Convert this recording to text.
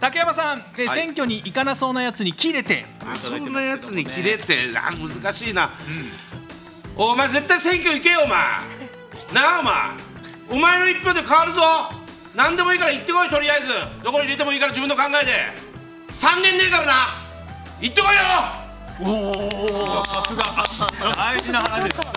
竹山さん、えはい。選挙に行かなそうなやつに切れて。そんなやつに切れてあ難しいな、お前絶対選挙行けよお前。なあお前。お前の一票で変わるぞ。何でもいいから行ってこいとりあえず。どこに入れてもいいから自分の考えで。3年ねえからな。行ってこいよ。おおさすが。大事な話です。